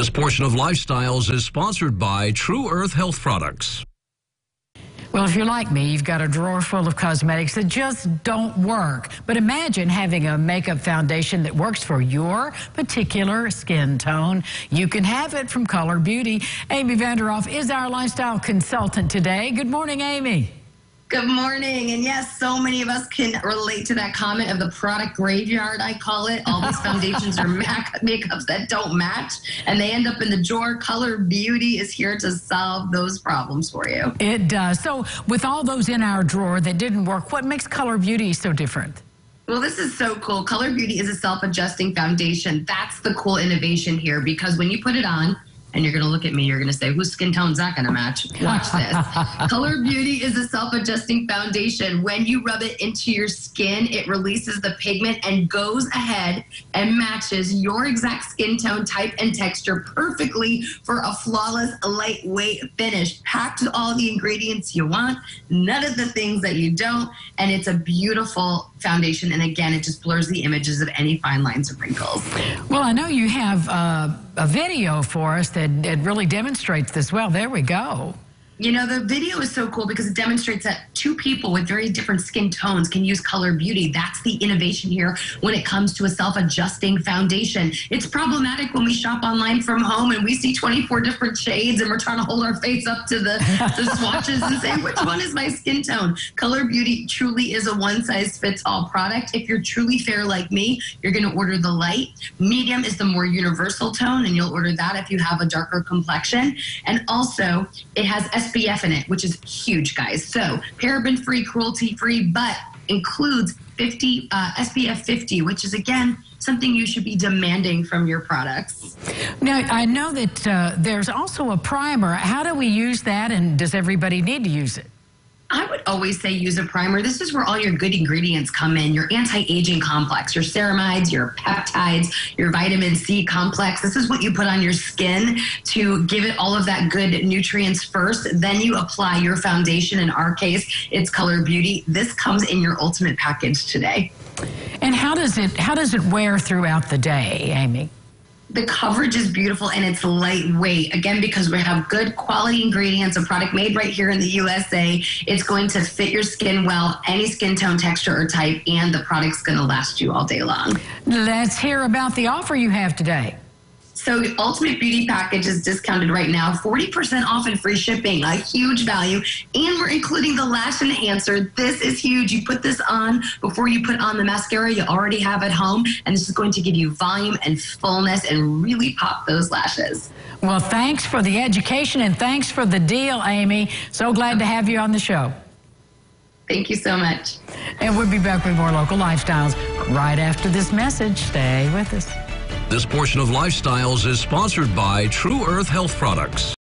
This portion of Lifestyles is sponsored by True Earth Health Products. Well, if you're like me, you've got a drawer full of cosmetics that just don't work. But imagine having a makeup foundation that works for your particular skin tone. You can have it from Culler Beauty. Amy Vanderoff is our lifestyle consultant today. Good morning, Amy. Good morning. And yes, so many of us can relate to that comment of the product graveyard, I call it. All these foundations or are makeups that don't match and they end up in the drawer. Culler Beauty is here to solve those problems for you. It does. So, with all those in our drawer that didn't work, what makes Culler Beauty so different? Well, this is so cool. Culler Beauty is a self adjusting foundation. That's the cool innovation here because when you put it on, and you're going to look at me. You're going to say, whose skin tone's that going to match? Watch this. Culler Beauty is a self adjusting foundation. When you rub it into your skin, it releases the pigment and goes ahead and matches your exact skin tone, type, and texture perfectly for a flawless, lightweight finish. Packed with all the ingredients you want, none of the things that you don't. And it's a beautiful foundation. And again, it just blurs the images of any fine lines or wrinkles. Well, I know you have uh, a video for us that, that really demonstrates this well. There we go. You know, the video is so cool because it demonstrates that two people with very different skin tones can use Culler Beauty. That's the innovation here when it comes to a self adjusting foundation. It's problematic when we shop online from home and we see 24 different shades and we're trying to hold our face up to the, the swatches and say, which one is my skin tone? Culler Beauty truly is a one size fits all product. If you're truly fair like me, you're going to order the light. Medium is the more universal tone, and you'll order that if you have a darker complexion. And also, it has SPF in it, which is huge, guys. So paraben free, cruelty free, but includes 50 uh, SPF 50, which is again something you should be demanding from your products. Now, I know that uh, there's also a primer. How do we use that, and does everybody need to use it? Always say use a primer. This is where all your good ingredients come in your anti aging complex, your ceramides, your peptides, your vitamin C complex. This is what you put on your skin to give it all of that good nutrients first. Then you apply your foundation. In our case, it's Culler Beauty. This comes in your ultimate package today. And how does it how does it wear throughout the day, Amy? The coverage is beautiful and it's lightweight. Again, because we have good quality ingredients, a product made right here in the USA. It's going to fit your skin well, any skin tone, texture, or type, and the product's going to last you all day long. Let's hear about the offer you have today. So the Ultimate Beauty Package is discounted right now, 40% off and free shipping, a huge value. And we're including the lash enhancer. This is huge. You put this on before you put on the mascara you already have at home, and this is going to give you volume and fullness and really pop those lashes. Well, thanks for the education and thanks for the deal, Amy. So glad to have you on the show. Thank you so much. And we'll be back with more local lifestyles right after this message. Stay with us. This portion of Lifestyles is sponsored by True Earth Health Products.